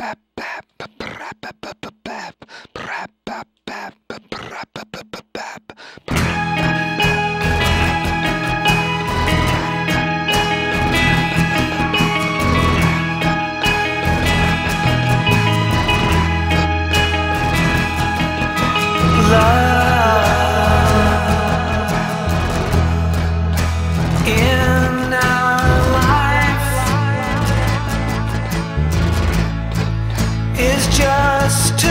in is just